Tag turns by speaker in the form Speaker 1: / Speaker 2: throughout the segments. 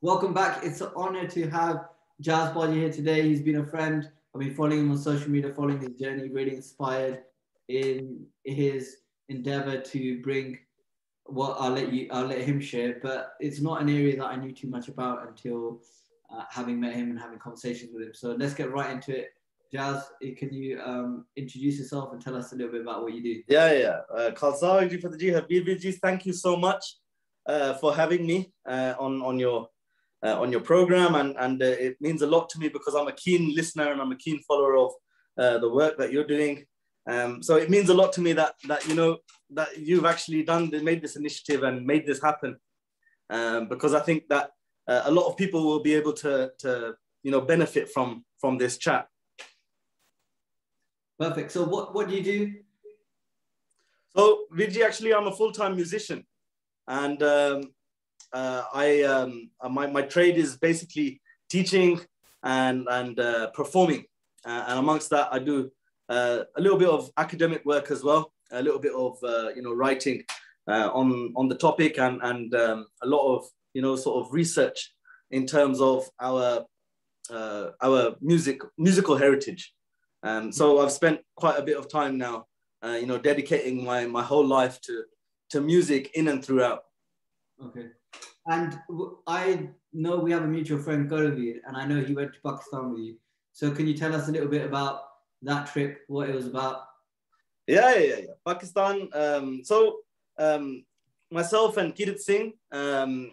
Speaker 1: welcome back. It's an honor to have Jazz Body here today. He's been a friend. I've been following him on social media, following his journey, really inspired in his endeavor to bring what I'll let you, I'll let him share. But it's not an area that I knew too much about until uh, having met him and having conversations with him. So let's get right into it. Jazz, can you um, introduce yourself and tell us a little bit about what you do?
Speaker 2: Yeah, yeah. Uh, thank you so much uh, for having me uh, on on your uh, on your program, and and uh, it means a lot to me because I'm a keen listener and I'm a keen follower of uh, the work that you're doing. Um, so it means a lot to me that that you know that you've actually done made this initiative and made this happen, um, because I think that uh, a lot of people will be able to to you know benefit from from this chat.
Speaker 1: Perfect. So what what do you do?
Speaker 2: So Viji, actually, I'm a full time musician and um, I um, uh, my my trade is basically teaching and and uh, performing, uh, and amongst that I do uh, a little bit of academic work as well, a little bit of uh, you know writing on on the topic, and and um, a lot of you know sort of research in terms of our our music musical heritage. Um, so I've spent quite a bit of time now, you know, dedicating my my whole life to to music in and throughout.
Speaker 1: Okay. And I know we have a mutual friend, Gauravi, and I know he went to Pakistan with you. So can you tell us a little bit about that trip, what it was about?
Speaker 2: Yeah, yeah, yeah. Pakistan. Um, so um, myself and Kirit Singh, um,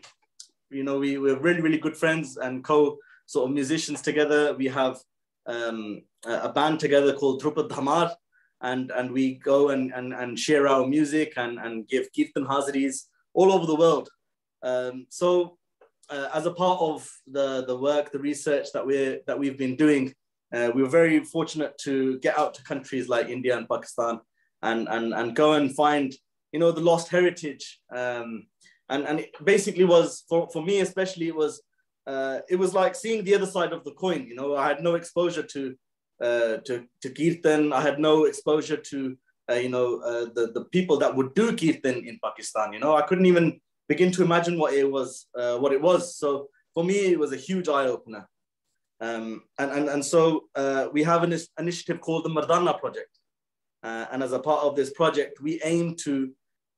Speaker 2: you know, we were really, really good friends and co sort of musicians together. We have um, a band together called Dhrupad Dhamar, and and we go and and, and share our music and and give kirtan haziris all over the world. Um, so uh, as a part of the the work, the research that we're that we've been doing, uh, we were very fortunate to get out to countries like India and Pakistan and and and go and find you know the lost heritage. Um, and and it basically was for for me especially it was uh, it was like seeing the other side of the coin. You know, I had no exposure to uh, to, to Kirtan. I had no exposure to, uh, you know, uh, the, the people that would do Kirtan in Pakistan. You know, I couldn't even begin to imagine what it was, uh, what it was. So for me, it was a huge eye opener. Um, and, and, and so uh, we have an initiative called the Mardana Project. and as a part of this project, we aim to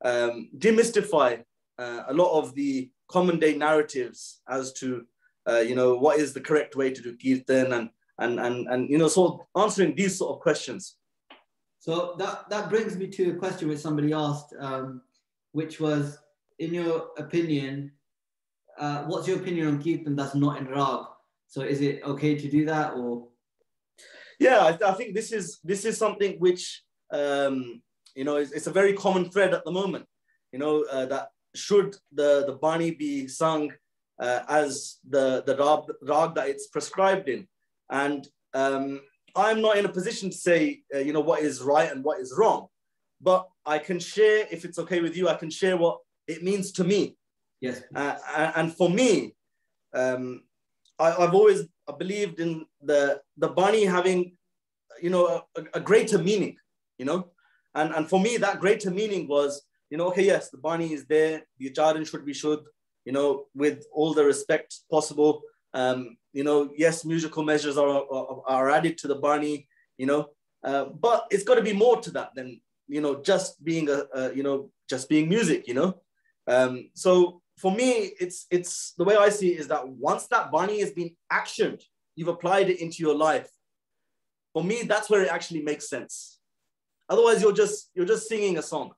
Speaker 2: um, demystify a lot of the common day narratives as to, you know, what is the correct way to do Kirtan and and and and you know of answering these sort of questions
Speaker 1: so that that brings me to a question which somebody asked um, which was in your opinion uh, what's your opinion on kirtan that's not in rag so is it okay to do that or
Speaker 2: yeah i, I think this is this is something which um, you know it's, it's, a very common thread at the moment you know uh, that should the the bani be sung uh, as the the rag, rag that it's prescribed in and um, I'm not in a position to say, uh, you know, what is right and what is wrong. But I can share, if it's okay with you, I can share what it means to me.
Speaker 1: Yes.
Speaker 2: Uh, and for me, um, I, have always believed in the the Bani having, you know, a, a, greater meaning. You know, and and for me, that greater meaning was, you know, okay, yes, the Bani is there. The Ucharan should be should, you know, with all the respect possible. Um, you know, yes, musical measures are, are, are added to the Bani, you know, uh, but it's got to be more to that than, you know, just being a, a you know, just being music, you know. Um, so for me, it's it's the way I see it is that once that Bani has been actioned, you've applied it into your life. For me, that's where it actually makes sense. Otherwise, you're just you're just singing a song,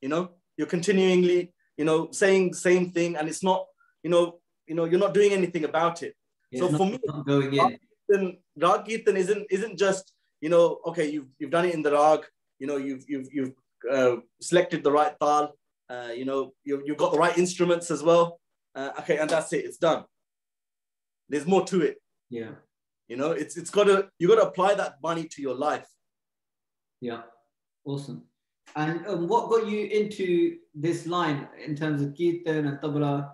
Speaker 2: you know. You're continually, you know, saying the same thing, and it's not, you know, you know, you're not doing anything about it. so for me, going in. Then Rag Kirtan isn't isn't just you know okay you've you've done it in the rag you know you've you've you've uh, selected the right tal uh, you know you've, you've got the right instruments as well. Uh, okay and that's it it's done. There's more to it.
Speaker 1: Yeah.
Speaker 2: You know it's it's got to you got to apply that Bani to your life.
Speaker 1: Yeah. Awesome. And um, what got you into this line in terms of kirtan and tabla?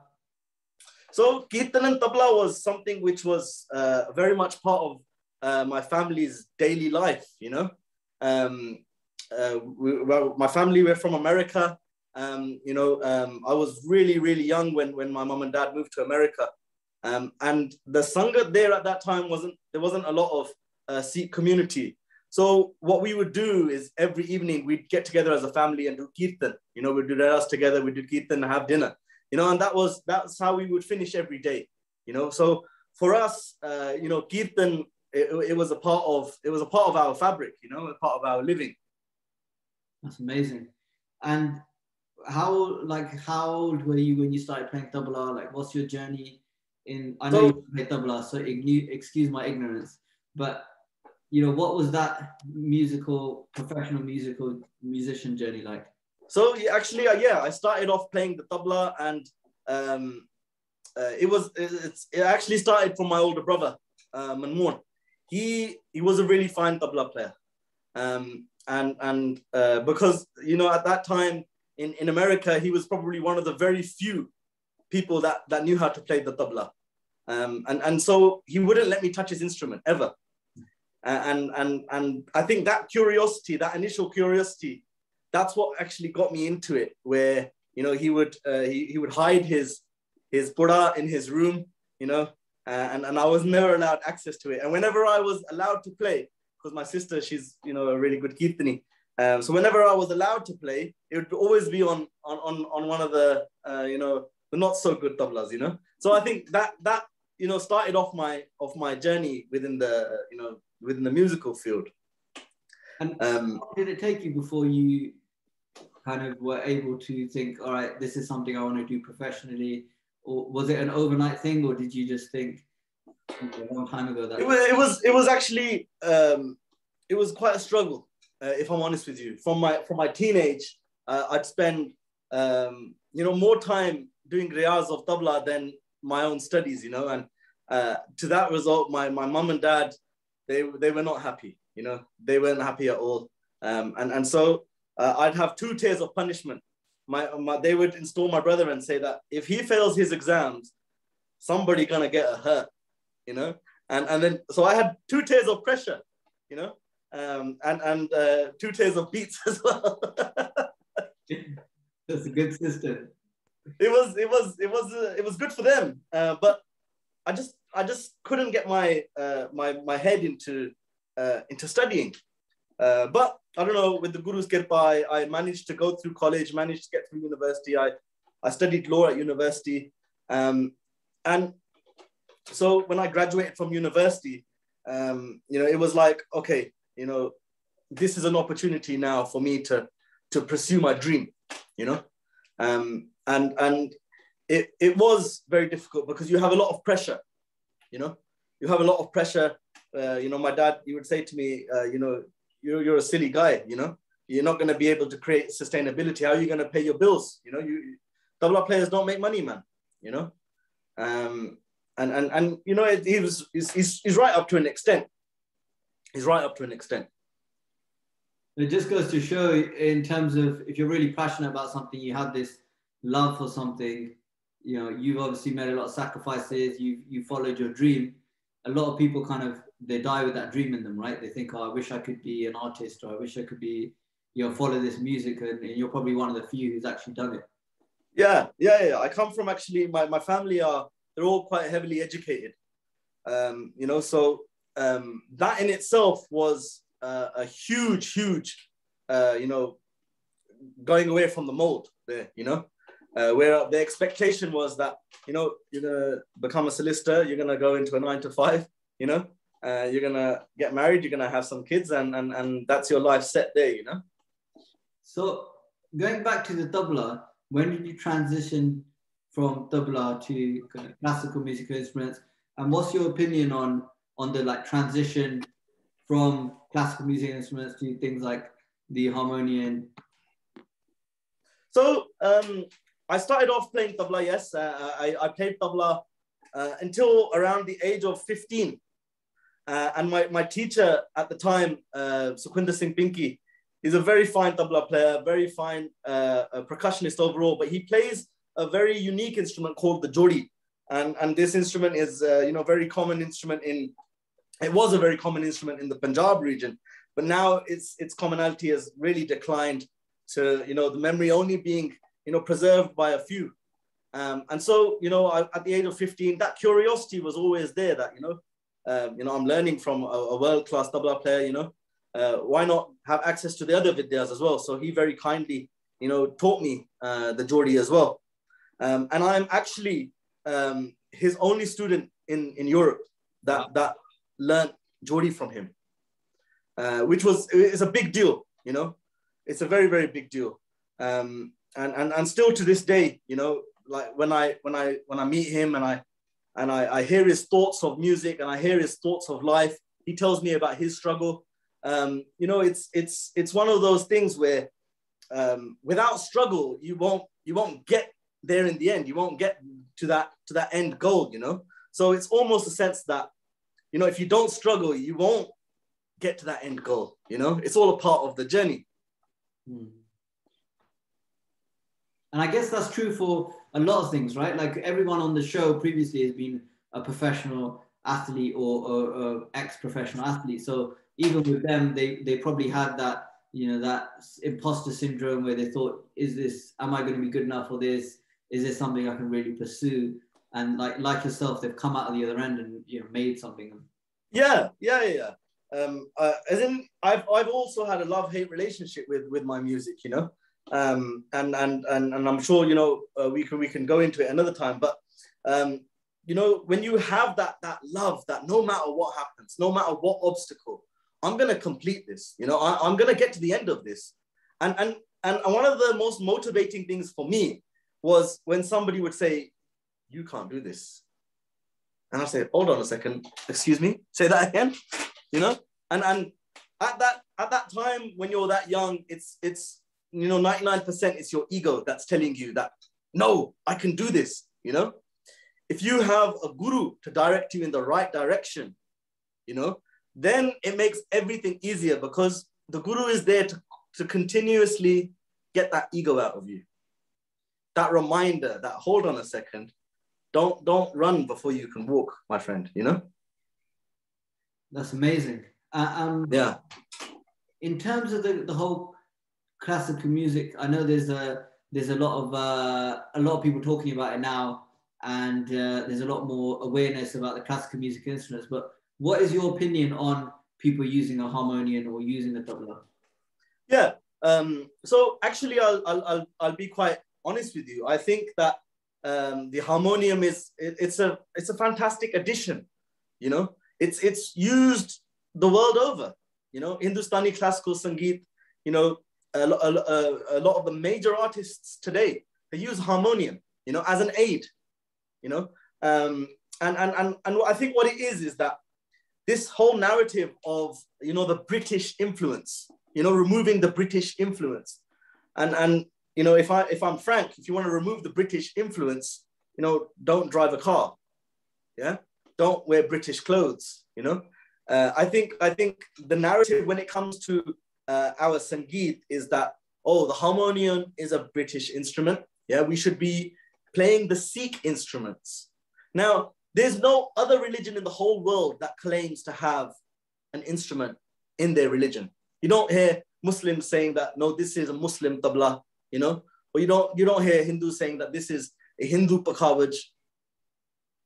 Speaker 2: So Kirtan and Tabla was something which was uh, very much part of uh, my family's daily life, you know. Um, uh, we, well, my family were from America. Um, you know, um, I was really, really young when, when my mom and dad moved to America. Um, and the Sangat there at that time wasn't, there wasn't a lot of uh, Sikh community. So what we would do is every evening we'd get together as a family and do kirtan. You know, we'd do that together, we'd do kirtan and have dinner. You know, and that was that's how we would finish every day. You know, so for us, uh, you know, kirtan it, it was a part of it was a part of our fabric. You know, a part of our living.
Speaker 1: That's amazing. And how like how old were you when you started playing tabla? Like, what's your journey in? I know so, you play tabla, so excuse my ignorance, but you know, what was that musical, professional musical musician journey like?
Speaker 2: So actually, uh, yeah, I started off playing the tabla, and um, uh, it was it, it actually started from my older brother, uh, Manmoon. He he was a really fine tabla player, um, and and uh, because you know at that time in in America, he was probably one of the very few people that that knew how to play the tabla, um, and and so he wouldn't let me touch his instrument ever and and and I think that curiosity, that initial curiosity, that's what actually got me into it. Where you know he would uh, he, he would hide his his Buddha in his room, you know, and and I was never allowed access to it. And whenever I was allowed to play, because my sister she's you know a really good kirtani, um, so whenever I was allowed to play, it would always be on on on, on one of the uh, you know the not so good tablas, you know. So I think that that you know started off my of my journey within the you know within the musical field.
Speaker 1: And um, did it take you before you kind of were able to think, all right, this is something I want to do professionally? Or was it an overnight thing, or did you just think a long time ago that
Speaker 2: it was? It was, it was actually um, it was quite a struggle, uh, if I'm honest with you. From my from my teenage, uh, I'd spend um, you know more time doing riyaz of tabla than my own studies, you know, and uh, to that result, my my mom and dad they they were not happy. You know, they weren't happy at all. Um, and and so uh, I'd have two tiers of punishment. My, my they would install my brother and say that if he fails his exams, somebody gonna get a hurt. You know, and and then so I had two tiers of pressure. You know, um, and and uh, two tiers of beats as well.
Speaker 1: That's a good system.
Speaker 2: It was it was it was uh, it was good for them, uh, but I just I just couldn't get my uh, my my head into uh, into studying. Uh, but I don't know, with the Guru's Kirpa, I, I managed to go through college, managed to get through university. I, I studied law at university. Um, and so when I graduated from university, um, you know, it was like, okay, you know, this is an opportunity now for me to, to pursue my dream, you know? Um, and, and it, it was very difficult because you have a lot of pressure you know? You have a lot of pressure uh, you know my dad he would say to me uh, you know you're, you're a silly guy you know? You're not going to be able to create sustainability. How are you going to pay your bills? You know you tabla players don't make money man you know? Um, and and and you know he was he's, he's right up to an extent he's right up to an extent.
Speaker 1: It just goes to show in terms of if you're really passionate about something you have this love for something you know you've obviously made a lot of sacrifices you you followed your dream. A lot of people kind of they die with that dream in them right? They think oh i wish i could be an artist or i wish i could be you know follow this music and, and you're probably one of the few who's actually done it.
Speaker 2: Yeah yeah yeah. I come from actually my, my family are they're all quite heavily educated. Um you know so um that in itself was uh, a huge huge uh you know going away from the mold there you know? Uh, where the expectation was that you know you're gonna become a solicitor, you're gonna go into a nine to five, you know, uh, you're gonna get married, you're gonna have some kids, and and and that's your life set there, you know.
Speaker 1: So going back to the tabla, when did you transition from tabla to classical musical instruments, and what's your opinion on on the like transition from classical music instruments to things like the harmonium?
Speaker 2: So um, I started off playing tabla, yes. Uh, I, I played tabla uh, until around the age of 15. Uh, and my, my teacher at the time, uh, Singh Pinky, he's a very fine tabla player, very fine uh, percussionist overall, but he plays a very unique instrument called the jori. And, and this instrument is, uh, you know, very common instrument in, it was a very common instrument in the Punjab region, but now its, its commonality has really declined to, you know, the memory only being you know, preserved by a few. Um, and so, you know, I, at the age of 15, that curiosity was always there that, you know, um, you know, I'm learning from a, a world-class tabla player, you know, uh, why not have access to the other vidyas as well? So he very kindly, you know, taught me uh, the Jori as well. Um, and I'm actually um, his only student in, in Europe that, that learned Jori from him, uh, which was, it's a big deal, you know, it's a very, very big deal. Um, and, and, and still to this day, you know, like when I, when I, when I meet him and I, and I, I hear his thoughts of music and I hear his thoughts of life, he tells me about his struggle. Um, you know, it's, it's, it's one of those things where um, without struggle, you won't, you won't get there in the end. You won't get to that, to that end goal, you know? So it's almost a sense that, you know, if you don't struggle, you won't get to that end goal, you know? It's all a part of the journey. Hmm.
Speaker 1: And I guess that's true for a lot of things, right? Like everyone on the show previously has been a professional athlete or, or, or ex-professional athlete. So even with them, they, they probably had that, you know, that imposter syndrome where they thought, is this, am I going to be good enough for this? Is this something I can really pursue? And like, like yourself, they've come out of the other end and, you know, made something.
Speaker 2: Yeah, yeah, yeah. Um, uh, as in, I've, I've also had a love-hate relationship with, with my music, you know? um, and, and and and I'm sure you know uh, we can we can go into it another time. But um, you know when you have that that love that no matter what happens, no matter what obstacle, I'm gonna complete this. You know I, I'm gonna get to the end of this. And and and one of the most motivating things for me was when somebody would say, "You can't do this," and I say, "Hold on a second, excuse me, say that again." You know, and and at that at that time when you're that young, it's it's you know, 99% it's your ego that's telling you that, no, I can do this, you know? If you have a guru to direct you in the right direction, you know, then it makes everything easier because the guru is there to, to continuously get that ego out of you. That reminder that hold on a second, don't don't run before you can walk, my friend, you know?
Speaker 1: That's amazing. Uh, um,
Speaker 2: yeah.
Speaker 1: In terms of the, the whole classical music, I know there's a there's a lot of uh, a lot of people talking about it now, and uh, there's a lot more awareness about the classical music instruments. But what is your opinion on people using a harmonium or using a tabla?
Speaker 2: Yeah. Um, so actually, I'll, I'll I'll I'll be quite honest with you. I think that um, the harmonium is it, it's a it's a fantastic addition. You know, it's it's used the world over. You know, Hindustani classical sangeet. You know, a, a, a lot of the major artists today, they use harmonium, you know, as an aid, you know. Um, and, and, and, and I think what it is is that this whole narrative of, you know, the British influence, you know, removing the British influence. And, and you know, if, I, if I'm frank, if you want to remove the British influence, you know, don't drive a car. Yeah. Don't wear British clothes, you know. Uh, I think I think the narrative when it comes to uh, our Sangeet is that, oh, the harmonium is a British instrument. Yeah, we should be playing the Sikh instruments. Now, there's no other religion in the whole world that claims to have an instrument in their religion. You don't hear Muslims saying that, no, this is a Muslim tabla, you know, but you don't, you don't hear Hindus saying that this is a Hindu pakawaj.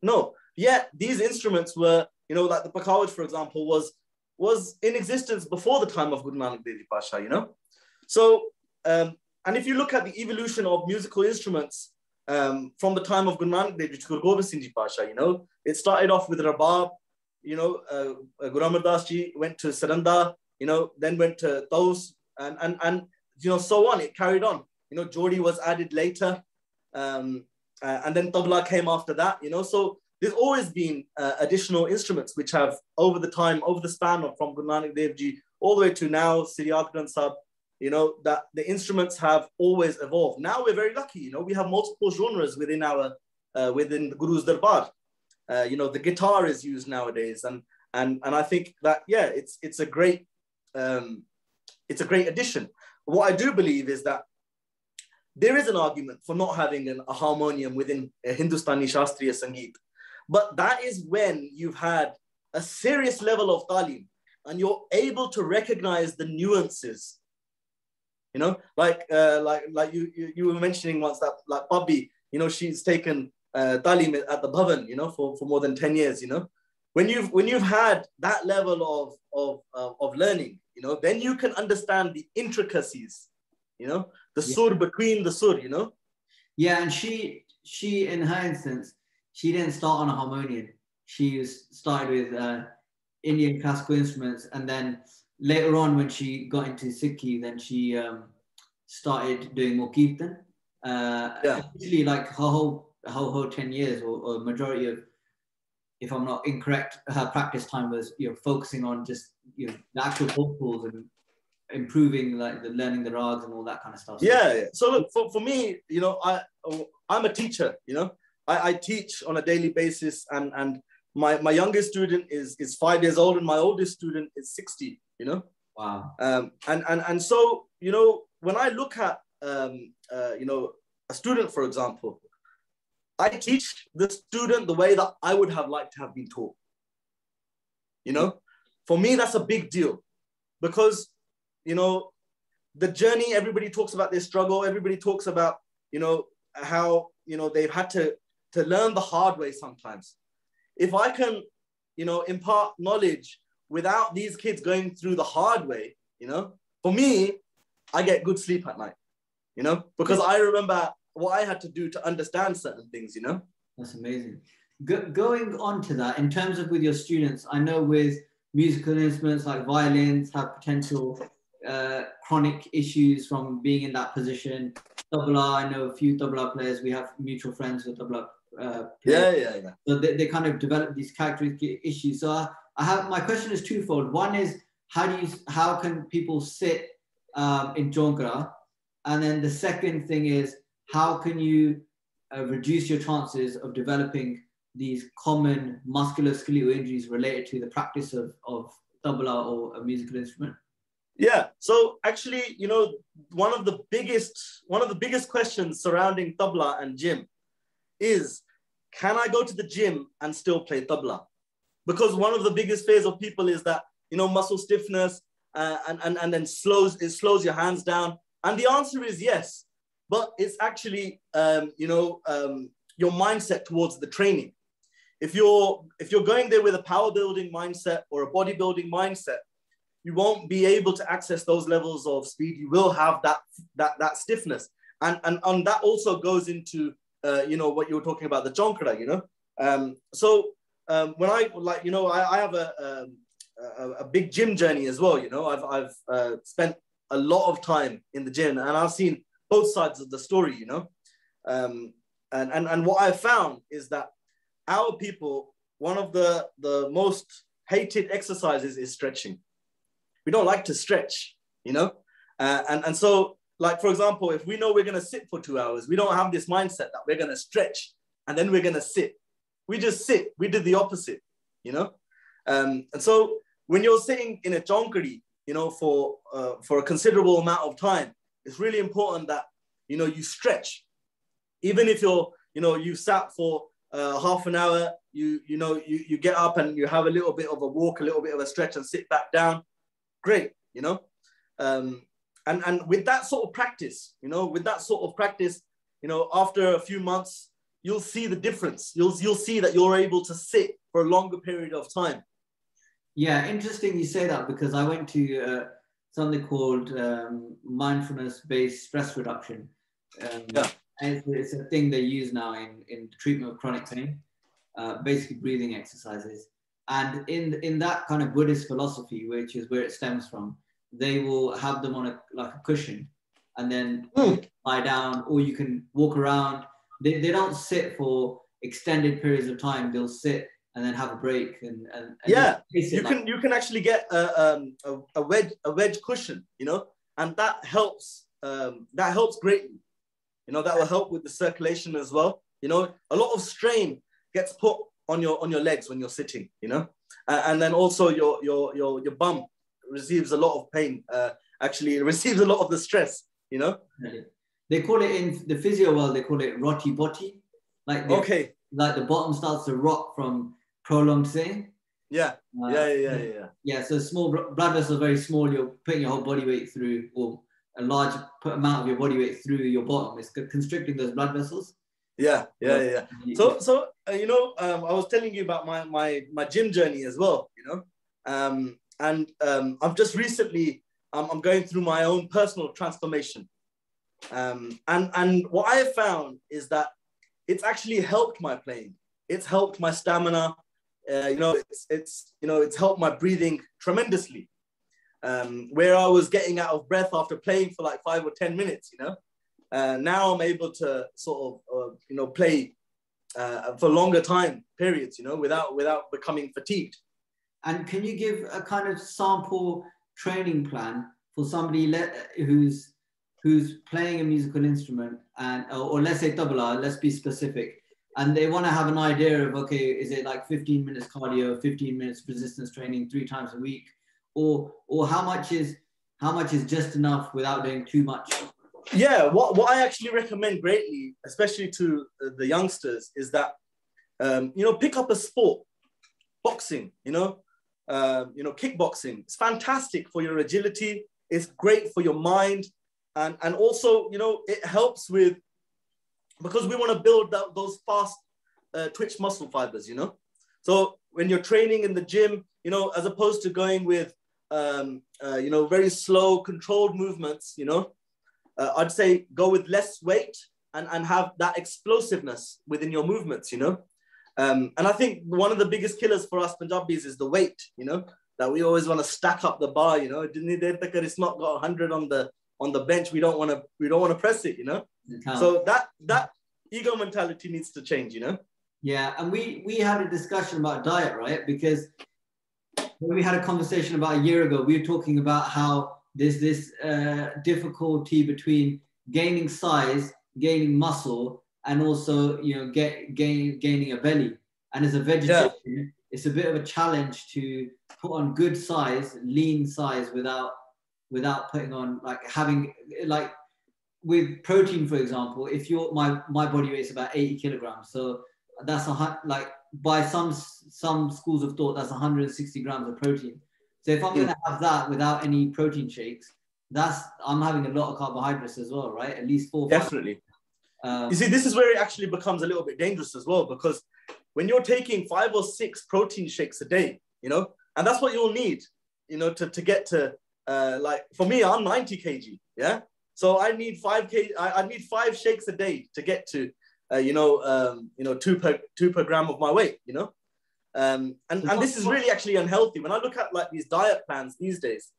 Speaker 2: No, yet these instruments were, you know, like the pakawaj, for example, was was in existence before the time of Guru Nanak Patshah, you know? So, um, and if you look at the evolution of musical instruments um, from the time of Guru Nanak Dev to Guru Gobind Singh Patshah, you know, it started off with Rabab, you know, uh, uh, Guru Amar Das Ji went to Saranda, you know, then went to Taus, and, and, and, you know, so on, it carried on. You know, Jori was added later, um, uh, and then tabla came after that, you know, so there's always been uh, additional instruments which have over the time, over the span of from Guru Nanak Dev Ji all the way to now, Sri Granth Sahib, you know, that the instruments have always evolved. Now we're very lucky, you know, we have multiple genres within our, uh, within the Guru's Darbar. Uh, you know, the guitar is used nowadays. And, and, and I think that, yeah, it's, it's a great, um, it's a great addition. What I do believe is that there is an argument for not having an, a harmonium within Hindustani Shastriya Sangeet. But that is when you've had a serious level of talim and you're able to recognize the nuances. You know, like uh, like like you, you you were mentioning once that like Bobby, you know, she's taken uh, talim at the Bhavan, you know, for, for more than 10 years, you know. When you've, when you've had that level of, of, uh, of learning, you know, then you can understand the intricacies, you know, the
Speaker 1: Yeah.
Speaker 2: sur between the sur, you know.
Speaker 1: Yeah, and she she in her instance, she didn't start on a harmonium. She started with uh, Indian classical instruments, and then later on, when she got into Sikhi, then she um, started doing more kirtan. Uh,
Speaker 2: Yeah.
Speaker 1: Actually, like her whole her whole ten years, or, or majority of, if I'm not incorrect, her practice time was you know focusing on just you know the actual vocals and improving like the learning the rags and all that kind of stuff.
Speaker 2: Yeah, yeah. So look, for, for me, you know, I I'm a teacher. You know, I, I teach on a daily basis, and and my my youngest student is is five years old, and my oldest student is sixty. You know,
Speaker 1: Wow.
Speaker 2: um, and and and so you know, when I look at um, uh, you know a student, for example, I teach the student the way that I would have liked to have been taught. You know, for me, that's a big deal because you know the journey everybody talks about their struggle. Everybody talks about you know how you know they've had to to learn the hard way sometimes. If i can you know impart knowledge without these kids going through the hard way you know for me i get good sleep at night you know because i remember what i had to do to understand certain things you know?
Speaker 1: That's amazing. Go- going on to that, in terms of with your students, I know with musical instruments like violins have potential uh, chronic issues from being in that position. Tabla, I know a few tabla players. We have mutual friends with tabla. Uh, players.
Speaker 2: yeah yeah yeah
Speaker 1: So they, they kind of develop these characteristic issues. So I, I have my question is twofold. One is how do you how can people sit um, in Jonkara, and then the second thing is how can you uh, reduce your chances of developing these common musculoskeletal injuries related to the practice of of tabla or a musical instrument?
Speaker 2: Yeah. So actually, you know, one of the biggest one of the biggest questions surrounding tabla and gym is can I go to the gym and still play tabla? Because one of the biggest fears of people is that you know muscle stiffness uh, and, and and then slows it slows your hands down. And the answer is yes, but it's actually um, you know um, your mindset towards the training. If you're if you're going there with a power building mindset or a bodybuilding mindset, you won't be able to access those levels of speed. You will have that that that stiffness, and and, and that also goes into uh, you know what you were talking about the jonkara. You know, um, so um, when I like you know I, I have a, um, a a big gym journey as well. You know, I've I've uh, spent a lot of time in the gym, and I've seen both sides of the story. You know, um, and and and what I've found is that our people one of the the most hated exercises is stretching we don't like to stretch, you know? Uh, and, and so, like, for example, if we know we're going to sit for two hours, we don't have this mindset that we're going to stretch and then we're going to sit. We just sit. We did the opposite, you know? Um, and so, when you're sitting in a jonkari, you know, for, uh, for a considerable amount of time, it's really important that, you know, you stretch. Even if you're, you know, you sat for uh, half an hour, you, you know, you, you get up and you have a little bit of a walk, a little bit of a stretch and sit back down great, you know. Um, and and with that sort of practice, you know, with that sort of practice, you know, after a few months, you'll see the difference. You'll you'll see that you're able to sit for a longer period of time.
Speaker 1: Yeah, interesting you say that because I went to uh, something called um, mindfulness-based stress reduction. Um,
Speaker 2: Yeah.
Speaker 1: and it's, it's a thing they use now in, in treatment of chronic pain, uh, basically breathing exercises. And in in that kind of Buddhist philosophy, which is where it stems from, they will have them on a like a cushion, and then
Speaker 2: Mm.
Speaker 1: lie down, or you can walk around. They, they don't sit for extended periods of time. They'll sit and then have a break and, and, and
Speaker 2: Yeah, You
Speaker 1: like-
Speaker 2: can you can actually get a, um, a, a wedge a wedge cushion, you know, and that helps um, that helps greatly. You know, that will help with the circulation as well. You know, a lot of strain gets put on your on your legs when you're sitting. You know, uh, and then also your your your your bum receives a lot of pain. Uh, actually, it receives a lot of the stress. You know.
Speaker 1: They call it in the physio world. They call it roti boti, like the,
Speaker 2: Okay.
Speaker 1: like the bottom starts to rot from prolonged sitting.
Speaker 2: Yeah.
Speaker 1: Uh,
Speaker 2: Yeah. Yeah. Yeah. Yeah.
Speaker 1: yeah. So small blood vessels, very small. You're putting your whole body weight through, or a large amount of your body weight through your bottom. It's constricting those blood vessels.
Speaker 2: Yeah, yeah, yeah. yeah. So, so uh, you know, um, I was telling you about my my my gym journey as well. You know, um, and um, I've just recently um, I'm going through my own personal transformation, um, and and what I have found is that it's actually helped my playing. It's helped my stamina. Uh, you know, it's it's you know it's helped my breathing tremendously. Um, where I was getting out of breath after playing for like five or ten minutes, you know, uh, now I'm able to sort of uh, you know play uh, for longer time periods, you know, without without becoming fatigued.
Speaker 1: And can you give a kind of sample training plan for somebody who's who's playing a musical instrument and or, or let's say tabla, let's be specific, and they want to have an idea of okay, is it like 15 minutes cardio, 15 minutes resistance training three times a week, or or how much is how much is just enough without doing too much?
Speaker 2: Yeah, what, what I actually recommend greatly, especially to the youngsters, is that um, you know pick up a sport, boxing. You know, uh, you know kickboxing. It's fantastic for your agility. It's great for your mind, and and also you know it helps with because we want to build that, those fast uh, twitch muscle fibers. You know, so when you're training in the gym, you know, as opposed to going with um, uh, you know very slow controlled movements, you know uh, I'd say go with less weight and, and have that explosiveness within your movements, you know? Um, and I think one of the biggest killers for us Punjabis is the weight, you know, that we always want to stack up the bar, you know, it's not got 100 on the on the bench, we don't want to we don't want to press it, you know. So that that ego mentality needs to change, you know.
Speaker 1: Yeah, and we we had a discussion about diet, right? Because when we had a conversation about a year ago, we were talking about how there's this uh, difficulty between gaining size, gaining muscle, and also you know get gain, gaining a belly. And as a vegetarian, yeah. it's a bit of a challenge to put on good size, lean size without without putting on like having like with protein, for example. If you're my my body weight is about 80 kilograms, so that's a like by some some schools of thought that's 160 grams of protein so if I'm going to have that without any protein shakes, that's I'm having a lot of carbohydrates as well, right? At least four.
Speaker 2: Definitely. Um, you see, this is where it actually becomes a little bit dangerous as well, because when you're taking five or six protein shakes a day, you know, and that's what you'll need, you know, to, to get to uh, like for me, I'm 90 kg, yeah. So I need five k. I, I need five shakes a day to get to, uh, you know, um, you know, two per two per gram of my weight, you know. Um, and, and this is really actually unhealthy. When I look at like these diet plans these days,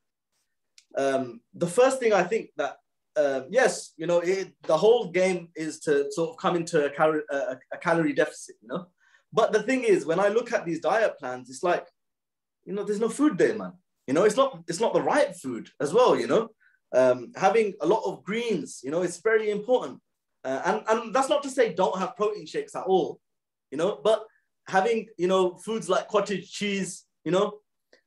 Speaker 2: um, the first thing I think that uh, yes, you know, it, the whole game is to sort of come into a, cal- a, a, calorie deficit, you know. But the thing is, when I look at these diet plans, it's like, you know, there's no food there, man. You know, it's not it's not the right food as well. You know, um, having a lot of greens, you know, it's very important. Uh, and and that's not to say don't have protein shakes at all, you know, but having you know foods like cottage cheese, you know,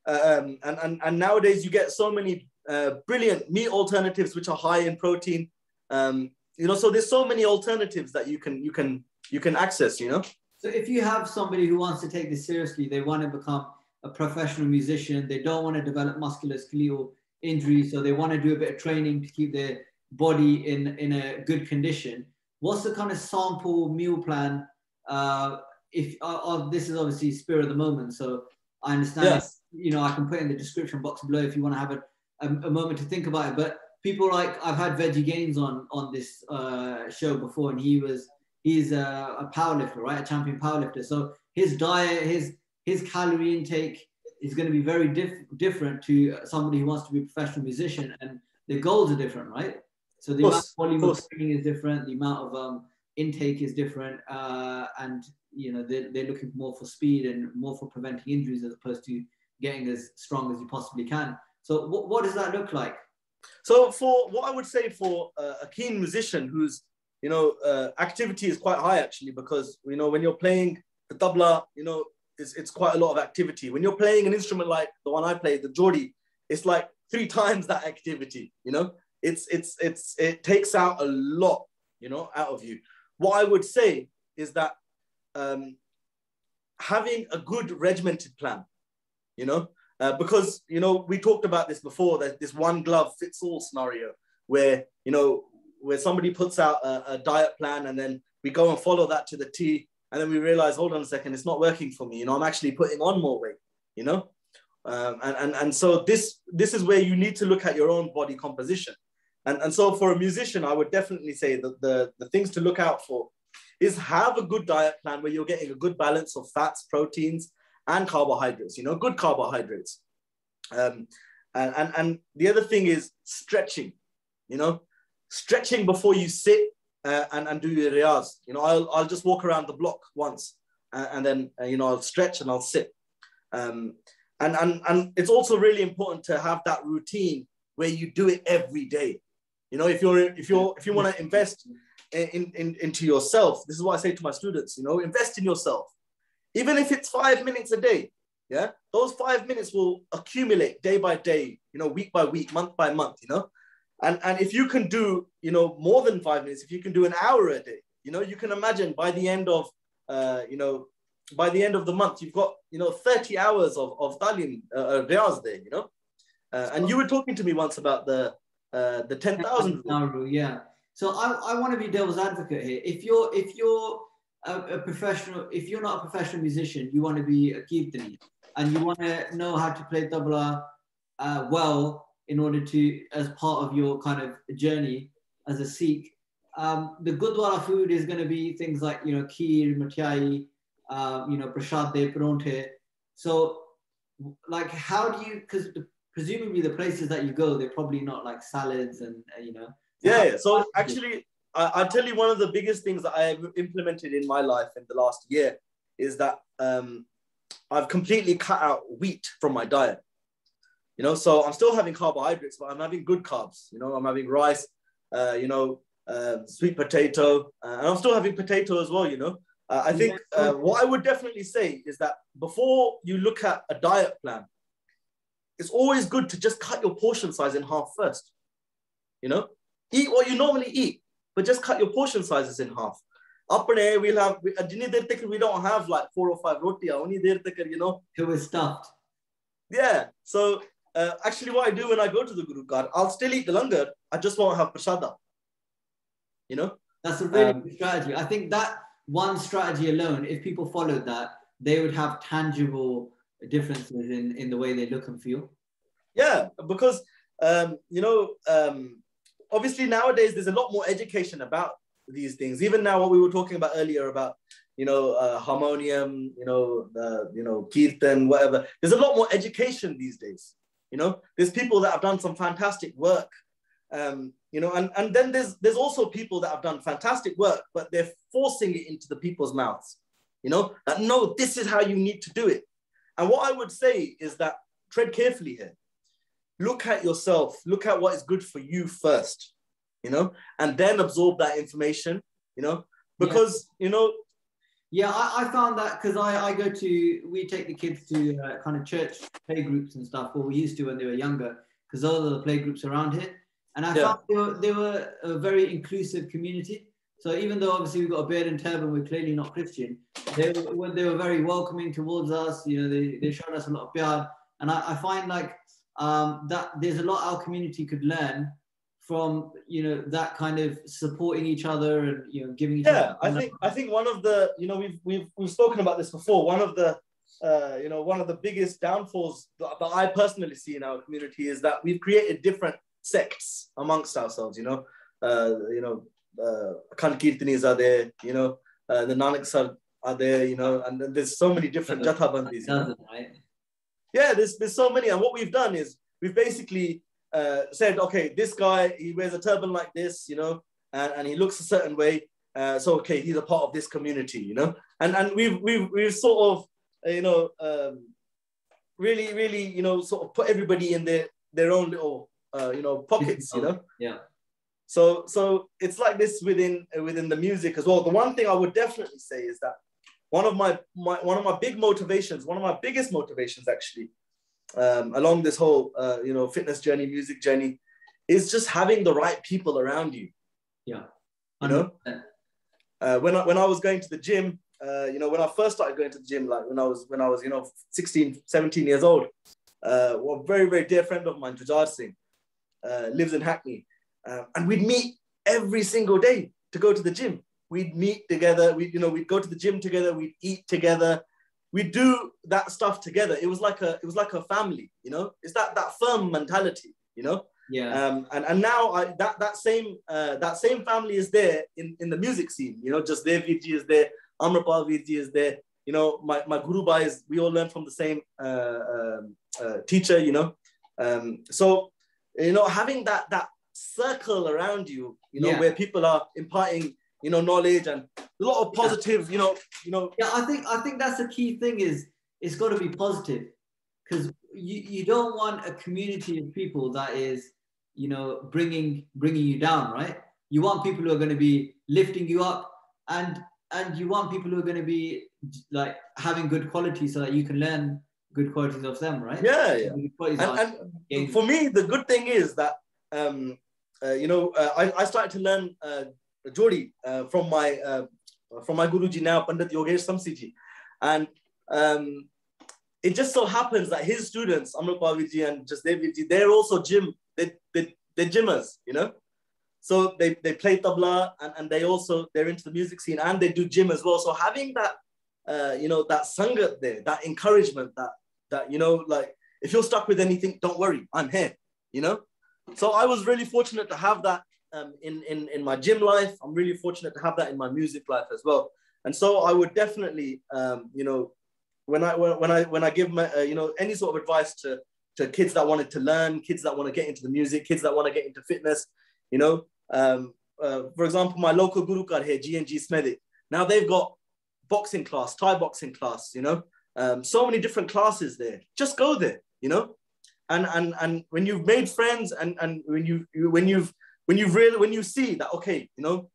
Speaker 2: um, and, and and nowadays you get so many uh, brilliant meat alternatives which are high in protein. Um, you know, so there's so many alternatives that you can you can you can access. You know.
Speaker 1: So if you have somebody who wants to take this seriously, they want to become a professional musician. They don't want to develop musculoskeletal injuries, so they want to do a bit of training to keep their body in in a good condition. What's the kind of sample meal plan uh, if uh, uh, this is obviously spirit of the moment, so I understand. Yes. You know, I can put in the description box below if you want to have a, a, a moment to think about it. But people like I've had Veggie Gaines on on this uh, show before, and he was he's a, a powerlifter, right? A champion powerlifter. So his diet, his his calorie intake is going to be very diff- different to somebody who wants to be a professional musician, and the goals are different, right? So the amount of volume of, of training is different, the amount of um, intake is different, uh, and you know they're, they're looking more for speed and more for preventing injuries as opposed to getting as strong as you possibly can. So what, what does that look like?
Speaker 2: So for what I would say for a keen musician who's you know uh, activity is quite high actually because you know when you're playing the tabla you know it's, it's quite a lot of activity. When you're playing an instrument like the one I play, the jori it's like three times that activity. You know, it's it's it's it takes out a lot you know out of you. What I would say is that um, having a good regimented plan, you know, uh, because, you know, we talked about this before, that this one glove fits all scenario where, you know, where somebody puts out a, a diet plan and then we go and follow that to the T, and then we realize, hold on a second, it's not working for me. You know, I'm actually putting on more weight. You know, um, and, and and so this this is where you need to look at your own body composition. And, and so for a musician, I would definitely say that the, the things to look out for is have a good diet plan where you're getting a good balance of fats, proteins, and carbohydrates, you know, good carbohydrates. Um, and, and, and the other thing is stretching, you know, stretching before you sit uh, and, and do your riyaz. You know, I'll, I'll just walk around the block once and, and then, uh, you know, I'll stretch and I'll sit. Um, and, and, and it's also really important to have that routine where you do it every day. You know, if you're if you're if you want to invest in, in, into yourself, this is what I say to my students. You know, invest in yourself, even if it's five minutes a day. Yeah, those five minutes will accumulate day by day. You know, week by week, month by month. You know, and and if you can do you know more than five minutes, if you can do an hour a day, you know, you can imagine by the end of uh, you know by the end of the month, you've got you know 30 hours of of talim uh, riyaz there. You know, uh, and you were talking to me once about the uh, the 10,000
Speaker 1: rule. Yeah. So I, I want to be devil's advocate here. If you're if you're a, a, professional, if you're not a professional musician, you want to be a kirtani and you want to know how to play tabla uh, well in order to, as part of your kind of journey as a Sikh. Um, the Gurdwara food is going to be things like you know kheer, mathai, uh, you know prasad de paronte. So, like, how do you? Because presumably the places that you go, they're probably not like salads and uh, you know.
Speaker 2: Yeah. yeah. So actually, I, I'll tell you one of the biggest things that I have implemented in my life in the last year is that um, I've completely cut out wheat from my diet. You know, so I'm still having carbohydrates, but I'm having good carbs. You know, I'm having rice. Uh, you know, uh, sweet potato, uh, and I'm still having potato as well. You know, uh, I think uh, what I would definitely say is that before you look at a diet plan, it's always good to just cut your portion size in half first. You know, eat what you normally eat, but just cut your portion sizes in half. Apne, we'll have, we don't have like four or five roti, only there, you know.
Speaker 1: It was stuffed.
Speaker 2: Yeah. So uh, actually, what I do when I go to the Guru Ghar, I'll still eat the langar. I just won't have prasada. You know.
Speaker 1: That's a really um, good strategy. I think that one strategy alone, if people followed that, they would have tangible differences in, in the way they look and feel?
Speaker 2: Yeah, because um, you know, um, obviously nowadays there's a lot more education about these things. Even now, what we were talking about earlier about you know uh, harmonium, you know, uh, you know kirtan, whatever. There's a lot more education these days. You know, there's people that have done some fantastic work. Um, you know, and, and then there's there's also people that have done fantastic work, but they're forcing it into the people's mouths. You know, that no, this is how you need to do it. And what I would say is that tread carefully here. Look at yourself, look at what is good for you first, you know, and then absorb that information, you know, because, yeah. you know,
Speaker 1: yeah, I, I found that because I, I go to, we take the kids to uh, kind of church play groups and stuff, what we used to when they were younger, because those are the play groups around here. And I yeah. found they were, they were a very inclusive community. So even though obviously we've got a beard and turban, we're clearly not Christian. They were, they were very welcoming towards us. You know, they, they showed us a lot of pyar. And I, I find like um, that there's a lot our community could learn from you know that kind of supporting each other and you know giving each
Speaker 2: yeah i think i think one of the you know we've we've, we've spoken about this before. One of the uh, you know one of the biggest downfalls that, that i personally see in our community is that we've created different sects amongst ourselves you know? Uh, you know uh, Kirtanis are there, you know, uh, the Nihangs are, are there, you know, and there's so many different Jathabandis. You know? Yeah, there's, there's so many. And what we've done is we've basically uh, said, okay, this guy, he wears a turban like this, you know, and, and he looks a certain way. Uh, so, okay, he's a part of this community, you know, and, and we've, we've, we've sort of, uh, you know, um, really, really, you know, sort of put everybody in their, their own little, uh, you know, pockets, you know?
Speaker 1: Yeah.
Speaker 2: So so it's like this within within the music as well. The one thing I would definitely say is that one of my, my one of my big motivations, one of my biggest motivations actually, um, along this whole uh, you know fitness journey, music journey, is just having the right people around you.
Speaker 1: Yeah,
Speaker 2: you know. Uh, when I, when I was going to the gym, uh, you know, when I first started going to the gym, like when I was when I was you know 16, 17 years old, uh, a very very dear friend of mine, Jujar Singh, uh, lives in Hackney. Um, and we'd meet every single day to go to the gym. We'd meet together. We, you know, we'd go to the gym together. We'd eat together. We'd do that stuff together. It was like a, it was like a family. You know, it's that that firm mentality. You know.
Speaker 1: Yeah.
Speaker 2: Um, and, and now I, that that same uh, that same family is there in, in the music scene. You know, just their VG is there, Amrapal VG is there. You know, my, my guru is we all learn from the same uh, um, uh, teacher. You know, um, so you know having that that circle around you, you know,
Speaker 1: Yeah.
Speaker 2: where people are imparting you know knowledge and a lot of positive. You know, you know,
Speaker 1: Yeah, I think I think that's the key thing is it's got to be positive because you, you don't want a community of people that is you know bringing bringing you down, right? You want people who are going to be lifting you up and and you want people who are going to be like having good qualities so that you can learn good qualities of them, right?
Speaker 2: yeah, yeah. And, and for me, the good thing is that um, uh, you know uh, I, I started to learn uh, Jori uh, from my uh, from my Guruji now, Pandit Yogesh Samsiji, and um, it just so happens that his students, Amrit Paviji and just Viji, they're also gym, they, they, they're gymmers, you know? So they, they play tabla and, and they also, they're into the music scene and they do gym as well. So having that, uh, you know, that sangat there, that encouragement, that, that, you know, like, if you're stuck with anything, don't worry, I'm here, you know? So I was really fortunate to have that um, in, in, in my gym life. I'm really fortunate to have that in my music life as well. And so I would definitely, um, you know, when I when I when I give my uh, you know any sort of advice to to kids that wanted to learn, kids that want to get into the music, kids that want to get into fitness, you know, um, uh, for example, my local Guru Ghar here, GNG Smethwick, now they've got boxing class, Thai boxing class, you know, um, so many different classes there. Just go there, you know, and and and when you've made friends and and when you, you when you've when you've really when you see that okay, you know,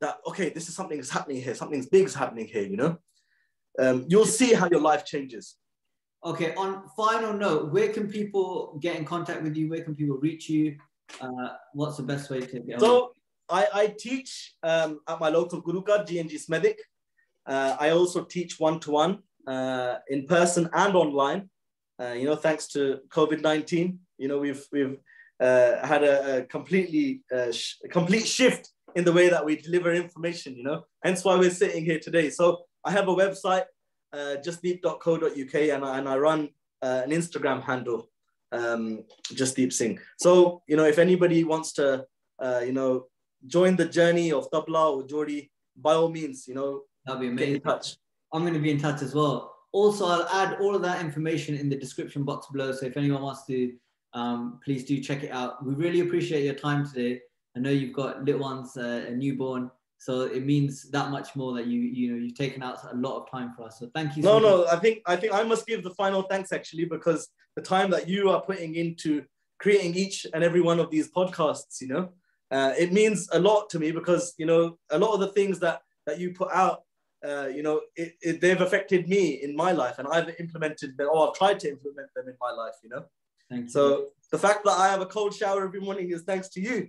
Speaker 2: that okay, this is something that's happening here, something's big is happening here, you know, um, you'll see how your life changes.
Speaker 1: Okay, on final note, where can people get in contact with you? Where can people reach you? Uh, what's the best way to get
Speaker 2: So I, I teach um, at my local Guru Ghar, GNG Smethwick. Uh, I also teach one-to-one uh, in person and online. Uh, you know, thanks to COVID-19, you know, we've, we've uh, had a, a completely uh, sh- a complete shift in the way that we deliver information, you know, hence why we're sitting here today. So I have a website, uh, jasdeep.co.uk, and I, and I run uh, an Instagram handle, um, Jasdeep Singh. So, you know, if anybody wants to, uh, you know, join the journey of tabla or Jori, by all means, you know,
Speaker 1: That'd be
Speaker 2: get
Speaker 1: amazing.
Speaker 2: in touch.
Speaker 1: I'm going to be in touch as well. Also, I'll add all of that information in the description box below. So if anyone wants to, um, please do check it out. We really appreciate your time today. I know you've got little ones, uh, a newborn, so it means that much more that you you know you've taken out a lot of time for us. So thank you.
Speaker 2: No,
Speaker 1: so
Speaker 2: no,
Speaker 1: much.
Speaker 2: I think I think I must give the final thanks actually because the time that you are putting into creating each and every one of these podcasts, you know, uh, it means a lot to me because you know a lot of the things that that you put out, uh, you know, it, it, they've affected me in my life, and I've implemented them, or I've tried to implement them in my life, you know.
Speaker 1: Thank you.
Speaker 2: So the fact that I have a cold shower every morning is thanks to you.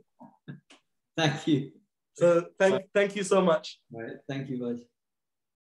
Speaker 1: thank you.
Speaker 2: So thank thank you so much.
Speaker 1: All right. Thank you, guys.